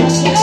Yes, yes.